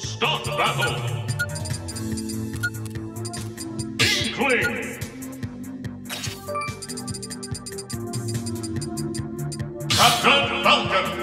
Start battle! Inkling! Captain Falcon!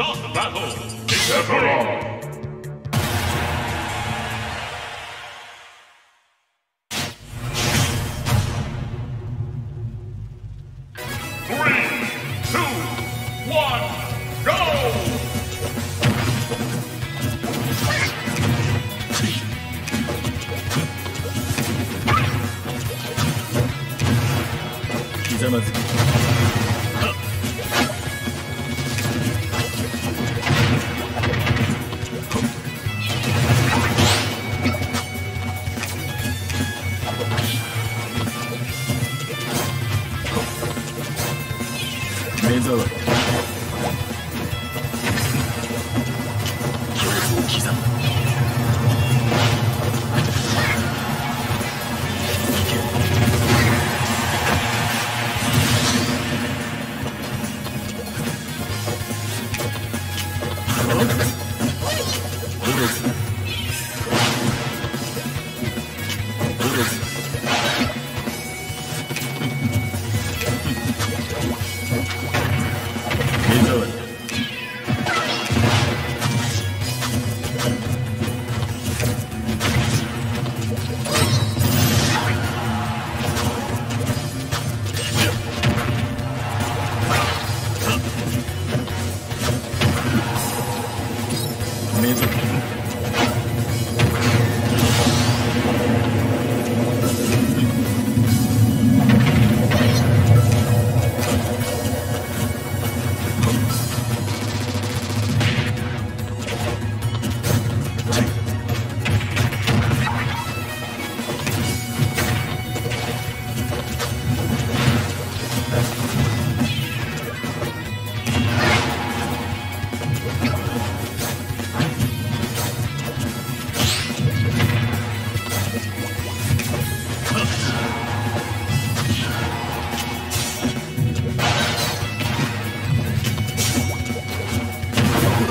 Start battle! Sephiroth! One, go! Miller.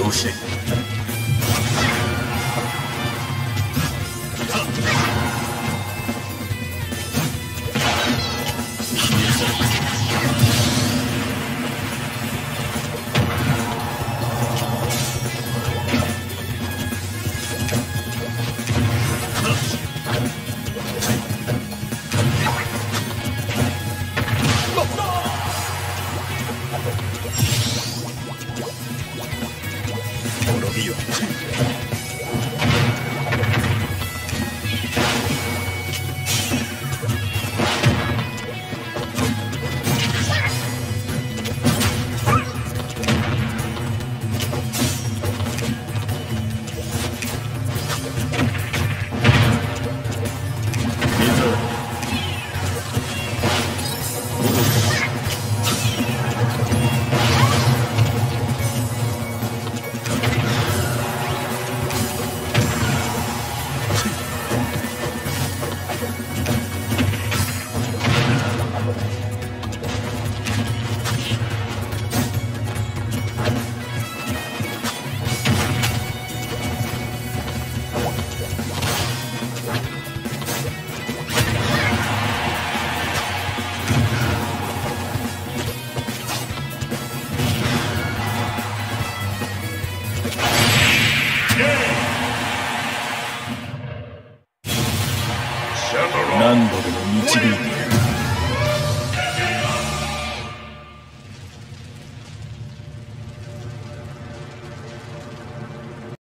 不信 Castillo.